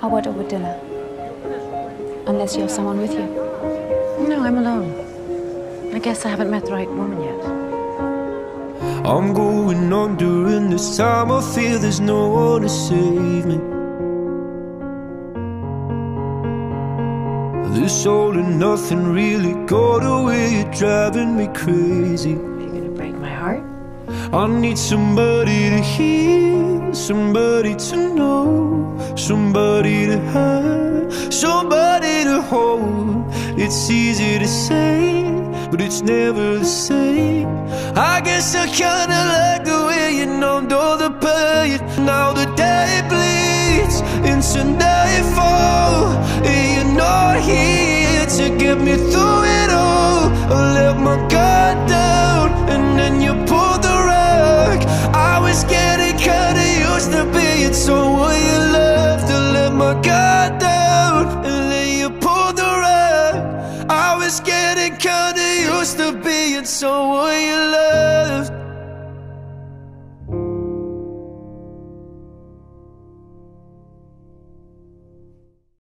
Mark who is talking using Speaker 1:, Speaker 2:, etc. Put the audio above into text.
Speaker 1: How about over dinner? Unless you have someone with you.
Speaker 2: No, I'm alone. I guess I haven't met the right woman yet.
Speaker 3: I'm going on during this time. I feel there's no one to save me. This all and nothing really got away. You're driving me crazy.
Speaker 2: Are you gonna break my heart?
Speaker 3: I need somebody to hear, somebody to know, somebody to have, somebody to hold. It's easy to say, but it's never the same. I guess I kinda like the way you numbed all the pain. Now the day bleeds into nightfall, and you're not here to get me through was getting kinda used to being someone you loved.